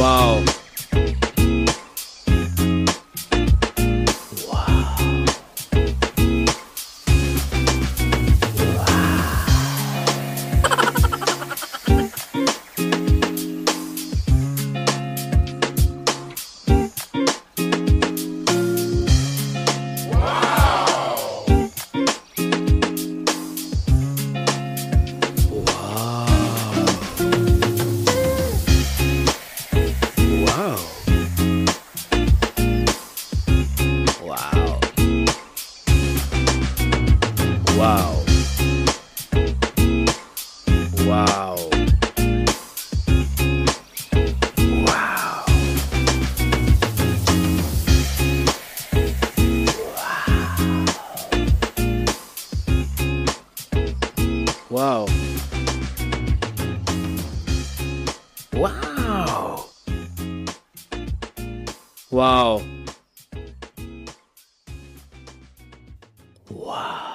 Wow. Wow. Wow. Wow. Wow.